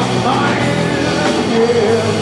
of my mind, yeah.